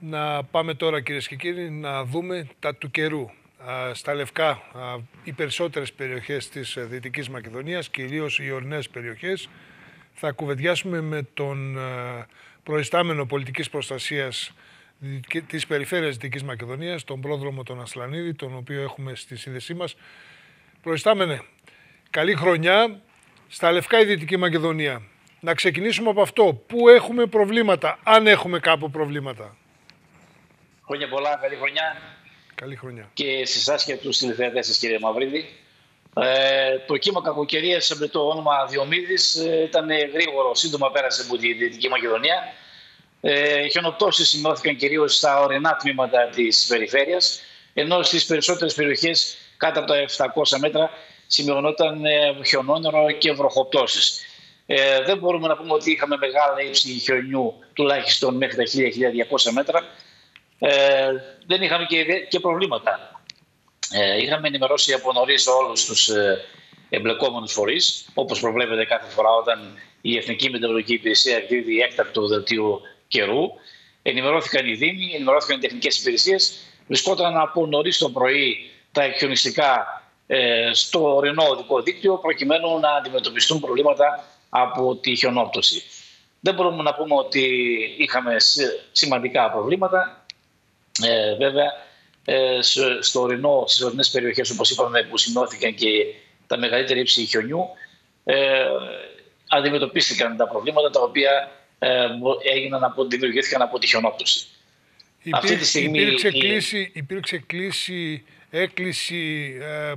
Να πάμε τώρα κυρίες και κύριοι να δούμε τα του καιρού. Στα Λευκά οι περισσότερες περιοχές της ε, Δυτικής Μακεδονίας, κυρίως οι ορεινές περιοχές, θα κουβεντιάσουμε με τον ε, προϊστάμενο πολιτικής προστασίας της περιφέρειας Δυτικής Μακεδονίας, τον πρόδρομο τον Ασλανίδη, τον οποίο έχουμε στη σύνδεσή μας. Προϊστάμενε, καλή χρονιά στα Λευκά η Δυτική Μακεδονία. Να ξεκινήσουμε από αυτό. Πού έχουμε προβλήματα, αν έχουμε κάπου προβλήματα; Χρόνια πολλά, καλή χρονιά. Καλή χρονιά. Και σε εσάς και τους τηλεθεατέ σας, κύριε Μαυρίδη. Ε, το κύμα κακοκαιρίας με το όνομα Διομήδης ε, ήταν γρήγορο, σύντομα πέρασε από τη Δυτική Μακεδονία. Ε, οι χιονοπτώσεις σημειώθηκαν κυρίως στα ορεινά τμήματα της περιφέρειας, ενώ στις περισσότερες περιοχές κάτω από τα 700 μέτρα σημειωνόταν ε, χιονόνερο και βροχοπτώσεις. Ε, δεν μπορούμε να πούμε ότι είχαμε μεγάλη ύψη χιονιού, τουλάχιστον μέχρι τα 1000-1200 μέτρα. Ε, δεν είχαμε και, και προβλήματα. Ε, είχαμε ενημερώσει από νωρίς όλους τους ε, εμπλεκόμενους φορείς, όπως προβλέπεται κάθε φορά όταν η Εθνική Μετεωρολογική Υπηρεσία εκδίδει έκτακτο δελτίο καιρού. Ενημερώθηκαν οι Δήμοι, ενημερώθηκαν οι τεχνικές υπηρεσίες. Βρισκόταν από νωρίς το πρωί τα εκχιονιστικά ε, στο ορεινό οδικό δίκτυο, προκειμένου να αντιμετωπιστούν προβλήματα από τη χιονόπτωση. Δεν μπορούμε να πούμε ότι είχαμε σημαντικά προβλήματα. Ε, βέβαια, ε, στο ορεινό, στις ορεινές περιοχές, όπως είπαμε, που σημειώθηκαν και τα μεγαλύτερα ύψη χιονιού, ε, αντιμετωπίστηκαν τα προβλήματα τα οποία ε, έγιναν από, δημιουργήθηκαν από τη χιονόπτωση. Αυτή τη στιγμή, υπήρξε, κλίση, υπήρξε κλίση, έκκληση ε,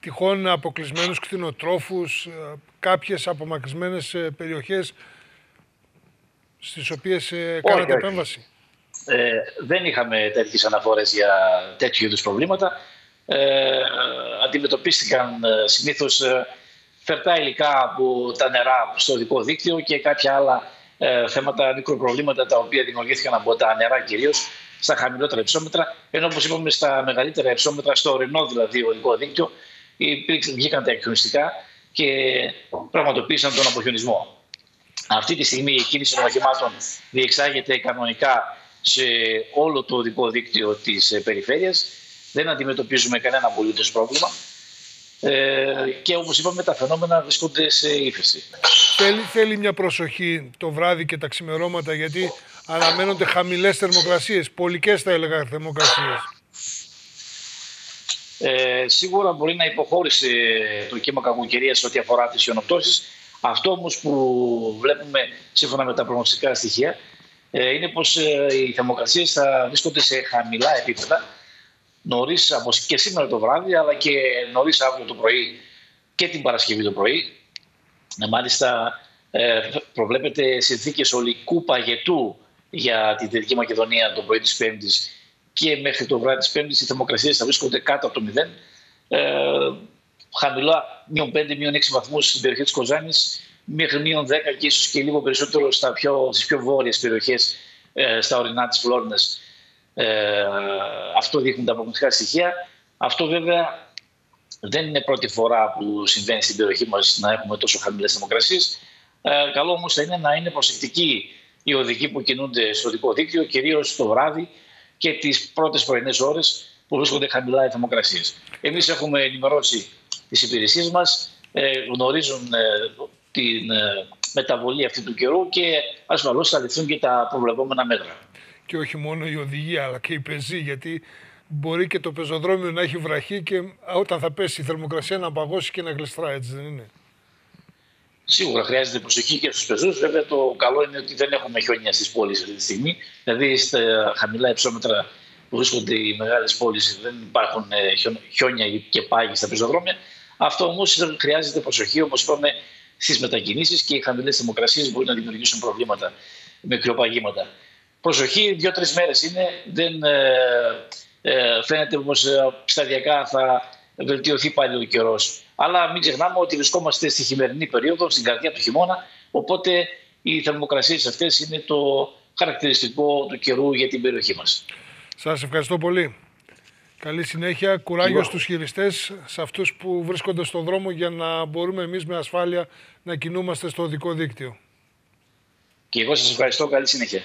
τυχόν αποκλεισμένους κτηνοτρόφους, ε, κάποιες απομακρυσμένες ε, περιοχές στις οποίες ε, κάνατε επέμβαση; Ε, δεν είχαμε τέτοιες αναφορές για τέτοιου είδους προβλήματα. Ε, αντιμετωπίστηκαν ε, συνήθως φερτά υλικά από τα νερά στο δικό δίκτυο και κάποια άλλα ε, θέματα, μικροπροβλήματα τα οποία δημιουργήθηκαν από τα νερά κυρίως στα χαμηλότερα υψόμετρα. Ενώ όπως είπαμε στα μεγαλύτερα υψόμετρα, στο ορεινό δηλαδή οδικό δίκτυο, βγήκαν τα εκχιονιστικά και πραγματοποίησαν τον αποχιονισμό. Αυτή τη στιγμή η κίνηση των οχημάτων διεξάγεται κανονικά σε όλο το οδικό δίκτυο της ε, περιφέρειας. Δεν αντιμετωπίζουμε κανένα απολύτως πρόβλημα. Ε, και όπως είπαμε τα φαινόμενα βρίσκονται σε ύφεση. Θέλει, θέλει μια προσοχή το βράδυ και τα ξημερώματα γιατί αναμένονται χαμηλές θερμοκρασίες, πολικές θα έλεγα θερμοκρασίες. Ε, σίγουρα μπορεί να υποχώρησε το κύμα κακοκαιρίας ό,τι αφορά τις ιονοπτώσει. Αυτό όμως που βλέπουμε σύμφωνα με τα προγνωστικά στοιχεία ε, είναι πως ε, οι θερμοκρασίες θα βρίσκονται σε χαμηλά επίπεδα νωρίς και σήμερα το βράδυ, αλλά και νωρίς αύριο το πρωί και την Παρασκευή το πρωί. Ε, μάλιστα, ε, προβλέπεται συνθήκες ολικού παγετού για τη Δυτική Μακεδονία το πρωί της Πέμπτης και μέχρι το βράδυ της Πέμπτης οι θερμοκρασίες θα βρίσκονται κάτω από το 0. Ε, χαμηλά, μείον 5, μείον 6 βαθμούς στην περιοχή της Κοζάνης, μέχρι μείον 10 και ίσως και λίγο περισσότερο στα πιο, στις πιο βόρειες περιοχές, ε, στα ορεινά της Φλόρνα. Ε, αυτό δείχνουν τα προγνωστικά στοιχεία. Αυτό βέβαια δεν είναι πρώτη φορά που συμβαίνει στην περιοχή μας να έχουμε τόσο χαμηλές θερμοκρασίες. Ε, καλό όμως θα είναι να είναι προσεκτικοί οι οδικοί που κινούνται στο δικό δίκτυο, κυρίως το βράδυ και τις πρώτες πρωινές ώρες που βρίσκονται χαμηλά οι θερμοκρασίες. Εμείς έχουμε ενημερώσει τις υπηρεσίες μας, ε, γνωρίζουν ε, την ε, μεταβολή αυτή του καιρού και ασφαλώς θα ληφθούν και τα προβλεπόμενα μέτρα. Και όχι μόνο η οδηγία, αλλά και η πεζή, γιατί μπορεί και το πεζοδρόμιο να έχει βραχεί και όταν θα πέσει η θερμοκρασία να παγώσει και να γλιστρά, έτσι δεν είναι; Σίγουρα χρειάζεται προσοχή και στους πεζούς. Βέβαια, το καλό είναι ότι δεν έχουμε χιόνια στις πόλεις αυτή τη στιγμή. Δηλαδή, στα χαμηλά υψόμετρα που βρίσκονται οι μεγάλες πόλεις δεν υπάρχουν ε, χιόνια και πάγοι στα πεζοδρόμια. Αυτό όμως χρειάζεται προσοχή, όπω είπαμε, στις μετακινήσεις και οι χαμηλές θερμοκρασίες μπορεί να δημιουργήσουν προβλήματα με κρυοπαγήματα. Προσοχή, δύο-τρεις μέρες είναι. Δεν ε, ε, φαίνεται όμω σταδιακά θα βελτιωθεί πάλι ο καιρός. Αλλά μην ξεχνάμε ότι βρισκόμαστε στη χειμερινή περίοδο, στην καρδιά του χειμώνα. Οπότε οι θερμοκρασίες αυτές είναι το χαρακτηριστικό του καιρού για την περιοχή μας. Σας ευχαριστώ πολύ. Καλή συνέχεια. Κουράγιο στους χειριστές, σε αυτούς που βρίσκονται στον δρόμο για να μπορούμε εμείς με ασφάλεια να κινούμαστε στο οδικό δίκτυο. Και εγώ σας ευχαριστώ. Καλή συνέχεια.